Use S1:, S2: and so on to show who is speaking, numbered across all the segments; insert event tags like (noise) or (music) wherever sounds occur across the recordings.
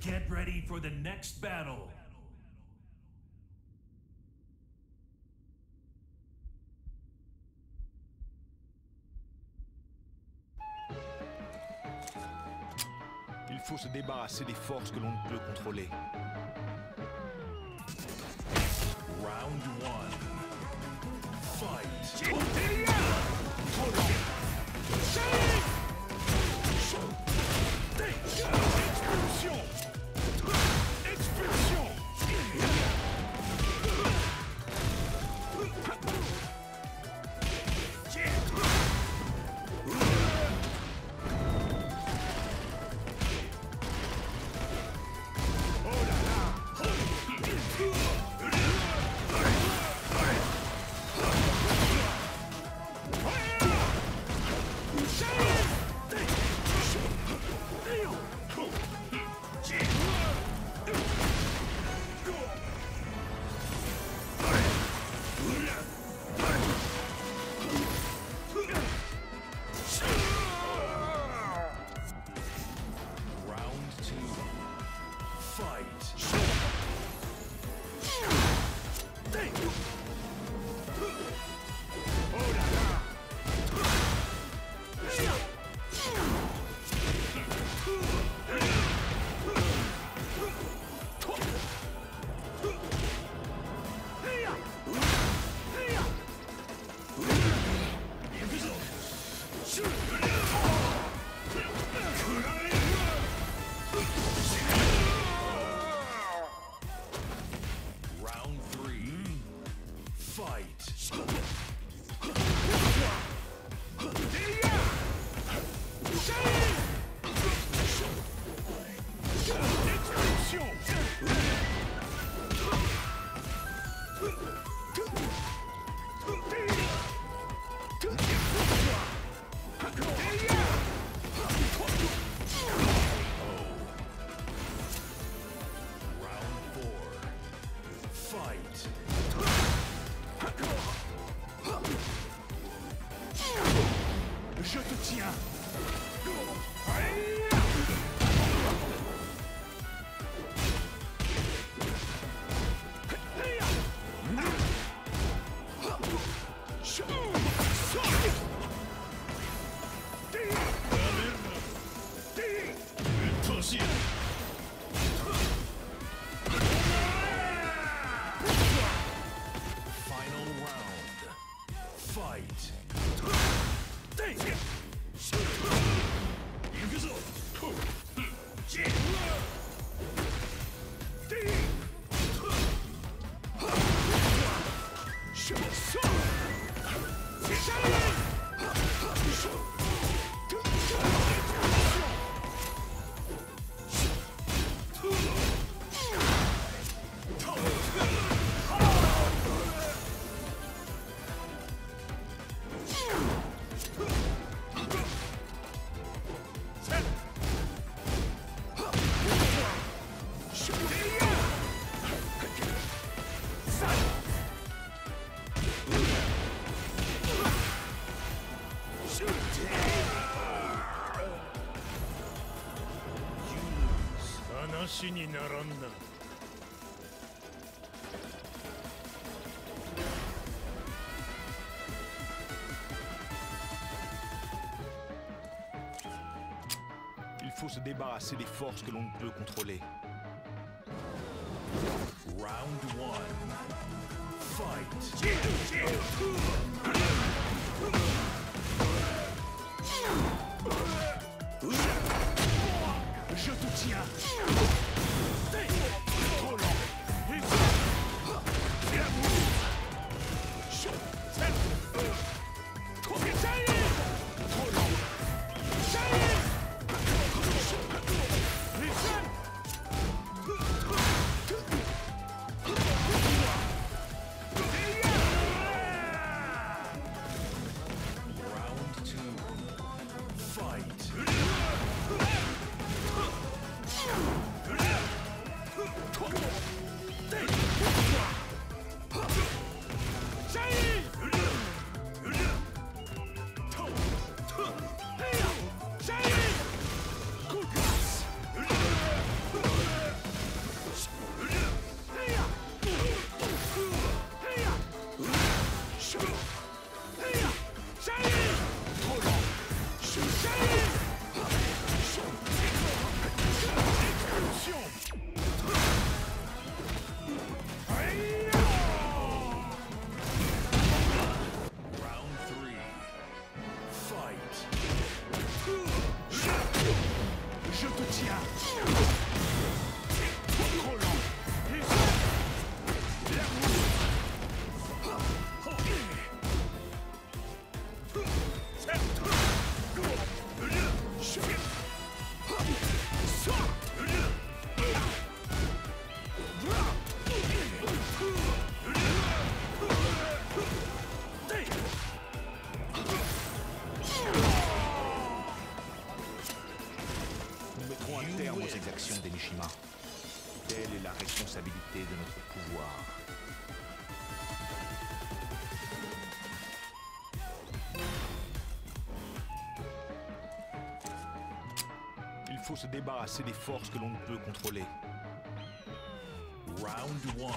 S1: Get ready for the next battle.
S2: Il faut se débarrasser des forces que l'on ne peut contrôler.
S1: Fight.
S2: Il faut se débarrasser des forces que l'on ne peut contrôler.
S3: La
S1: responsabilité de notre pouvoir. Il faut se débarrasser des forces que l'on ne peut contrôler.
S2: Round one.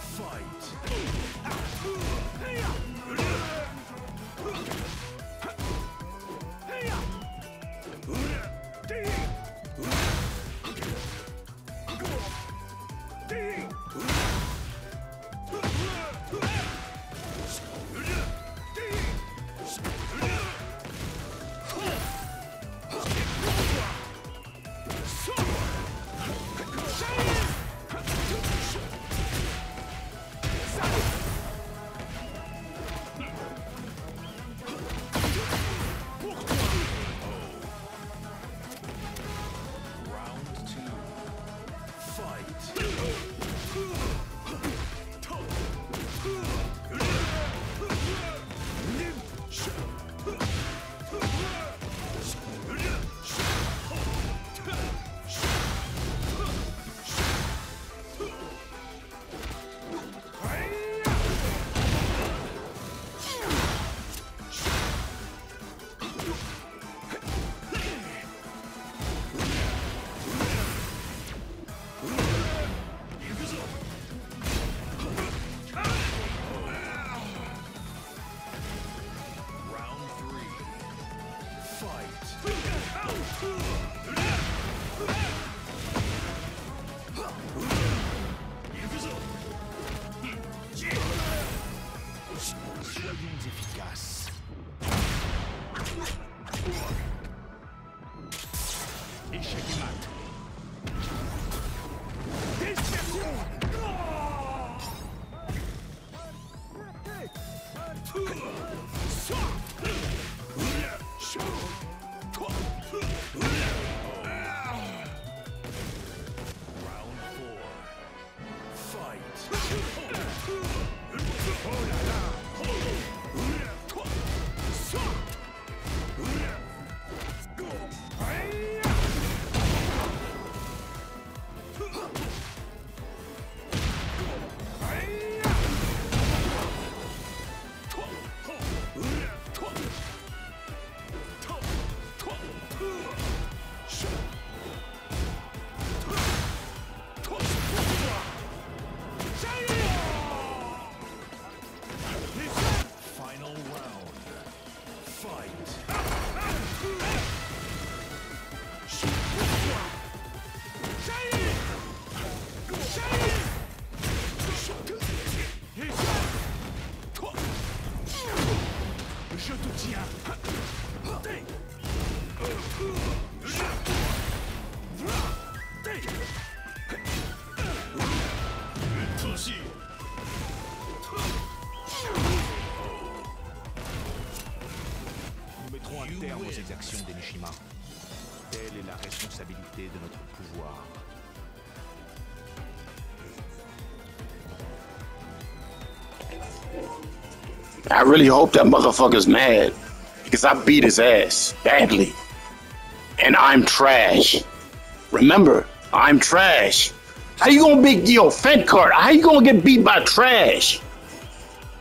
S2: Fight.
S1: Des Mishima. Telle est la responsabilité de notre pouvoir.
S4: I really hope that motherfucker's mad because I beat his ass badly. And I'm trash. Remember, I'm trash. How you gonna be yo Fed card? How you gonna get beat by trash?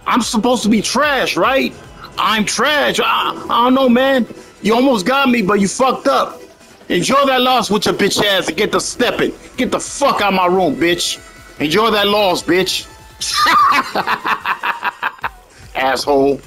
S4: I'm supposed to be trash, right? I'm trash. I, I don't know, man. You almost got me, but you fucked up. Enjoy that loss with your bitch ass and get the stepping. Get the fuck out of my room, bitch. Enjoy that loss, bitch. (laughs) Asshole.